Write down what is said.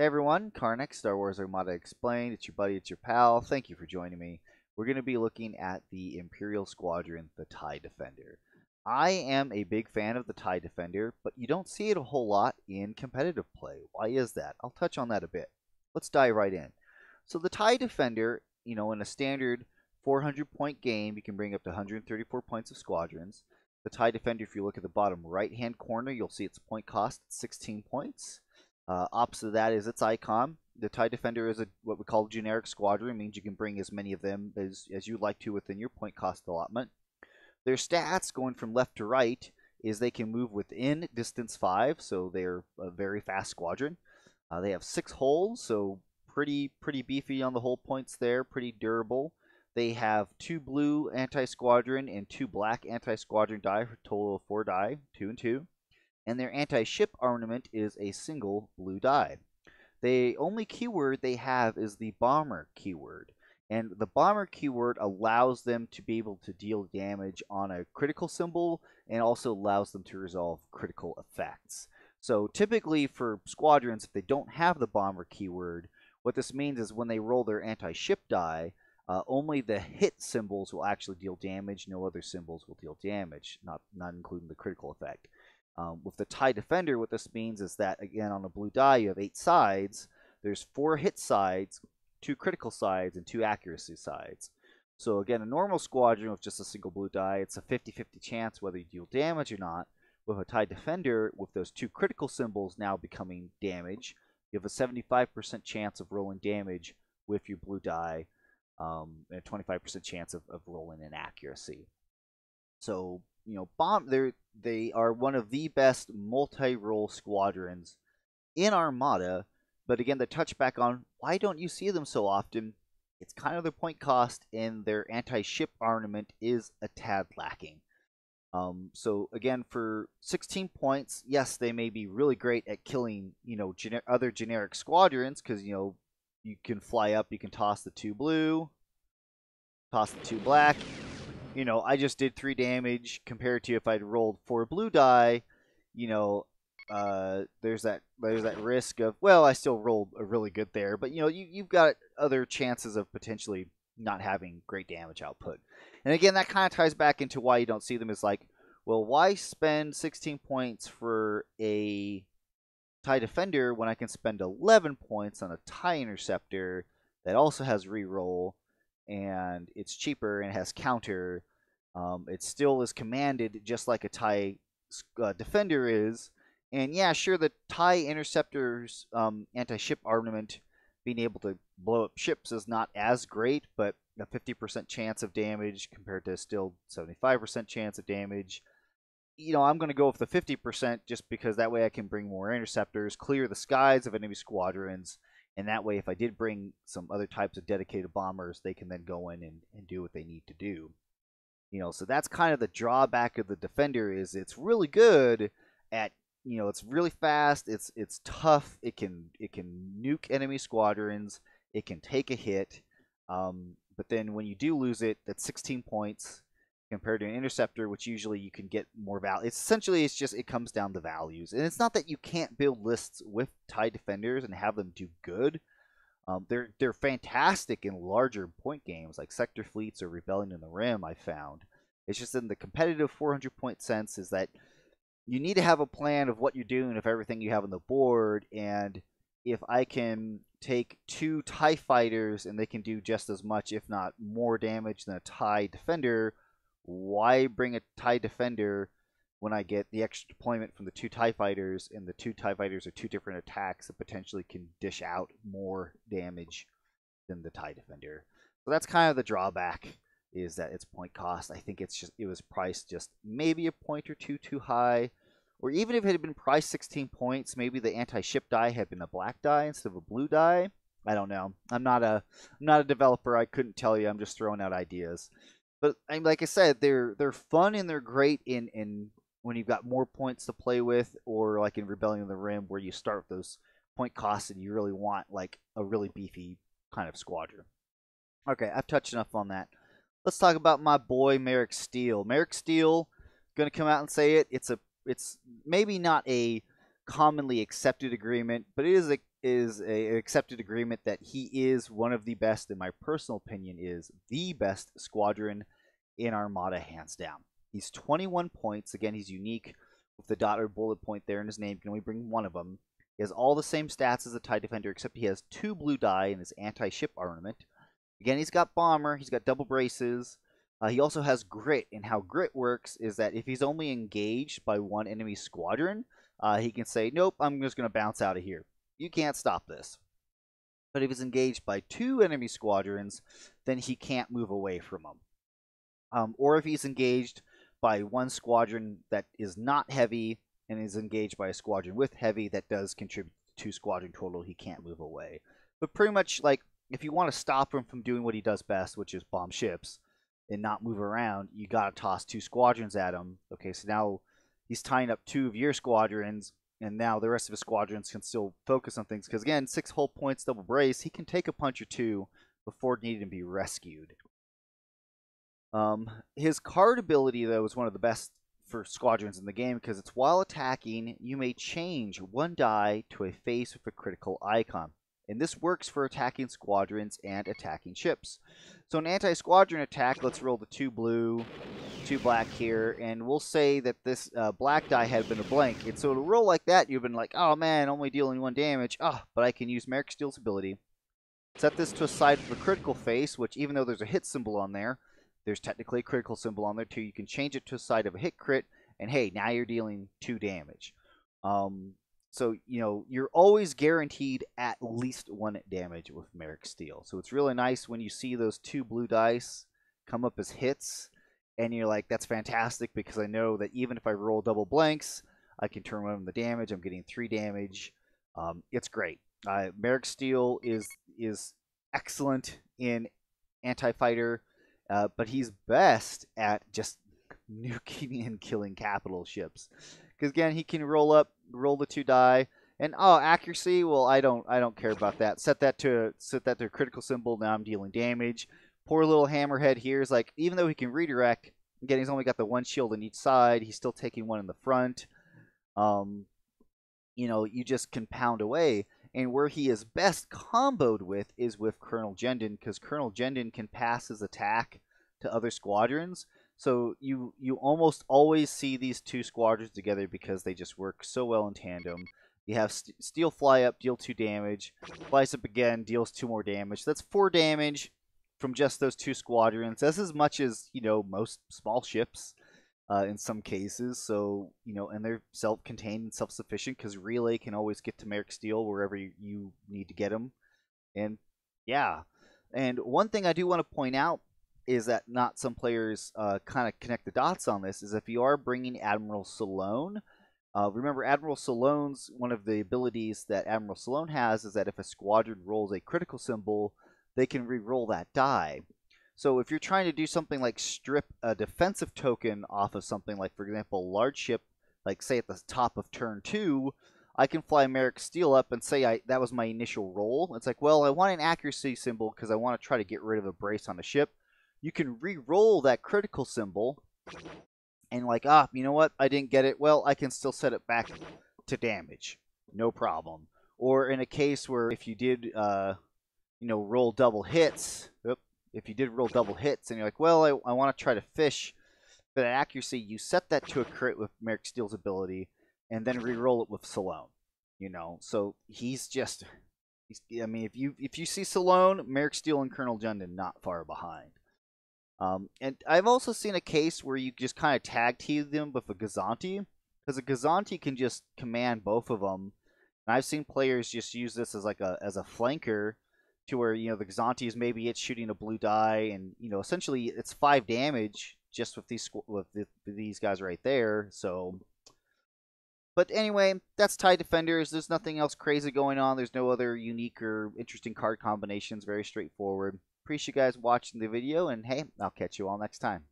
Hey everyone, Karnak, Star Wars Armada Explained. It's your buddy, it's your pal. Thank you for joining me. We're going to be looking at the Imperial Squadron, the TIE Defender. I am a big fan of the TIE Defender, but you don't see it a whole lot in competitive play. Why is that? I'll touch on that a bit. Let's dive right in. So the TIE Defender, you know, in a standard 400 point game, you can bring up to 134 points of squadrons. The TIE Defender, if you look at the bottom right hand corner, you'll see its point cost 16 points. Uh, opposite of that is its icon. The TIE Defender is a what we call generic squadron. Means you can bring as many of them as, as you like to within your point cost allotment. Their stats going from left to right is they can move within distance 5, so they're a very fast squadron. Uh, they have 6 hulls, so pretty pretty beefy on the hull points there, pretty durable. They have 2 blue anti-squadron and 2 black anti-squadron die for total of 4 die, 2 and 2 and their anti-ship armament is a single blue die. The only keyword they have is the bomber keyword. And the bomber keyword allows them to be able to deal damage on a critical symbol and also allows them to resolve critical effects. So typically for squadrons, if they don't have the bomber keyword, what this means is when they roll their anti-ship die, uh, only the hit symbols will actually deal damage. No other symbols will deal damage, not not including the critical effect. Um, with the TIE Defender, what this means is that, again, on a blue die, you have eight sides. There's four hit sides, two critical sides, and two accuracy sides. So again, a normal squadron with just a single blue die, it's a 50-50 chance whether you deal damage or not. With a TIE Defender, with those two critical symbols now becoming damage, you have a 75% chance of rolling damage with your blue die, um, and a 25% chance of, of rolling an accuracy. So you know, bomb they they are one of the best multi-role squadrons in Armada. But again, the touchback on why don't you see them so often? It's kind of their point cost, and their anti-ship armament is a tad lacking. Um, so again, for 16 points, yes, they may be really great at killing, you know, gener- other generic squadrons because you know you can fly up, you can toss the two blue, toss the two black, you know, I just did three damage compared to if I'd rolled four blue die, you know, uh, there's that there's that risk of well, I still rolled a really good there, but you know, you you've got other chances of potentially not having great damage output. And again, that kind of ties back into why you don't see them as like, well, why spend 16 points for a TIE Defender when I can spend 11 points on a TIE Interceptor that also has reroll and it's cheaper and has counter. Um, it still is commanded just like a TIE uh, Defender is. And yeah, sure, the TIE Interceptor's um, anti ship armament being able to blow up ships is not as great, but a 50% chance of damage compared to still 75% chance of damage. You know, I'm going to go with the 50% just because that way I can bring more interceptors, clear the skies of enemy squadrons, and that way if i did bring some other types of dedicated bombers they can then go in and, and do what they need to do. You know so that's kind of the drawback of the defender is it's really good at you know it's really fast it's it's tough it can it can nuke enemy squadrons it can take a hit um, but then when you do lose it that's 16 points compared to an interceptor, which usually you can get more value. It's essentially it's just it comes down to values, and it's not that you can't build lists with tie defenders and have them do good. Um, they're they're fantastic in larger point games like Sector Fleets or Rebellion in the Rim. I found it's just in the competitive 400 point sense is that you need to have a plan of what you're doing of everything you have on the board, and if I can take two TIE fighters and they can do just as much, if not more damage than a TIE defender, why bring a TIE Defender when I get the extra deployment from the two TIE Fighters, and the two TIE Fighters are two different attacks that potentially can dish out more damage than the TIE Defender. So that's kind of the drawback, is that its point cost. I think it's just it was priced just maybe a point or two too high. Or even if it had been priced 16 points, maybe the anti-ship die had been a black die instead of a blue die. I don't know. I'm not a I'm not a developer. I couldn't tell you. I'm just throwing out ideas. But I mean, like I said, they're they're fun and they're great in in when you've got more points to play with, or like in Rebellion of the Rim, where you start with those point costs and you really want like a really beefy kind of squadron. Okay, I've touched enough on that. Let's talk about my boy Maarek Stele. Maarek Stele, gonna come out and say it. It's a it's maybe not a commonly accepted agreement, but it is a is a, an accepted agreement that he is one of the best, in my personal opinion, is the best squadron in Armada, hands down. He's 21 points. Again, he's unique with the dotted bullet point there in his name. Can only bring one of them. He has all the same stats as a TIE Defender, except he has two blue die in his anti-ship armament. Again, he's got Bomber. He's got double braces. Uh, he also has Grit, and how Grit works is that if he's only engaged by one enemy squadron, uh, he can say, nope, I'm just going to bounce out of here. You can't stop this. But if he's engaged by two enemy squadrons, then he can't move away from them. Um, or if he's engaged by one squadron that is not heavy and is engaged by a squadron with heavy that does contribute to two squadron total, he can't move away. But pretty much like if you want to stop him from doing what he does best, which is bomb ships and not move around, you got to toss two squadrons at him. Okay, so now he's tying up two of your squadrons, and now the rest of his squadrons can still focus on things. Because again, six whole points, double brace, he can take a punch or two before needing to be rescued. Um, his card ability, though, is one of the best for squadrons in the game because it's while attacking, you may change one die to a face with a critical icon. And this works for attacking squadrons and attacking ships. So an anti-squadron attack, let's roll the two blue, two black here, and we'll say that this uh, black die had been a blank. And so to roll like that, you've been like, oh man, only dealing one damage. Oh, but I can use Maarek Stele's ability. Set this to a side of a critical face, which even though there's a hit symbol on there, there's technically a critical symbol on there too. You can change it to a side of a hit crit, and hey, now you're dealing two damage. Um, so you know you're always guaranteed at least one damage with Maarek Stele. So it's really nice when you see those two blue dice come up as hits, and you're like, that's fantastic because I know that even if I roll double blanks, I can turn on the damage. I'm getting three damage. Um, it's great. Uh, Maarek Stele is is excellent in anti-fighter uh, but he's best at just nuking and killing capital ships. Because again, he can roll up, roll the two die, and oh, accuracy. Well, I don't, I don't care about that. Set that to set that to a critical symbol. Now I'm dealing damage. Poor little hammerhead here is like, even though he can redirect, again, he's only got the one shield on each side. He's still taking one in the front. Um, you know, you just can pound away. And where he is best comboed with is with Colonel Jendon, because Colonel Jendon can pass his attack to other squadrons. So you you almost always see these two squadrons together because they just work so well in tandem. You have St Stele fly up, deal two damage. Flies up again, deals two more damage. That's four damage from just those two squadrons. That's as much as you know most small ships uh, in some cases. So, you know, and they're self contained and self sufficient because Relay can always get to Maarek Stele wherever you, you need to get them. And yeah. And one thing I do want to point out is that not some players uh, kind of connect the dots on this is if you are bringing Admiral Sloane. Uh, remember, Admiral Sloane's one of the abilities that Admiral Sloane has is that if a squadron rolls a critical symbol, they can re-roll that die. So if you're trying to do something like strip a defensive token off of something like, for example, large ship, like say at the top of turn two, I can fly Maarek Stele up and say I that was my initial roll. It's like, well, I want an accuracy symbol because I want to try to get rid of a brace on the ship. You can re-roll that critical symbol and like, ah, you know what? I didn't get it. Well, I can still set it back to damage. No problem. Or in a case where if you did, uh, you know, roll double hits, if you did roll double hits and you're like, well, I, I want to try to fish for that accuracy, you set that to a crit with Maarek Stele's ability and then re-roll it with Sloane. You know, so he's just, he's, I mean, if you if you see Sloane, Maarek Stele, and Colonel Jendon not far behind. Um, and I've also seen a case where you just kind of tag team them with a Gozanti, because a Gozanti can just command both of them. And I've seen players just use this as like a as a flanker to where you know the Gozanti is maybe it's shooting a blue die, and you know essentially it's five damage just with these with the, these guys right there. So, but anyway, that's TIE Defenders. There's nothing else crazy going on. There's no other unique or interesting card combinations. Very straightforward. Appreciate you guys watching the video, and hey, I'll catch you all next time.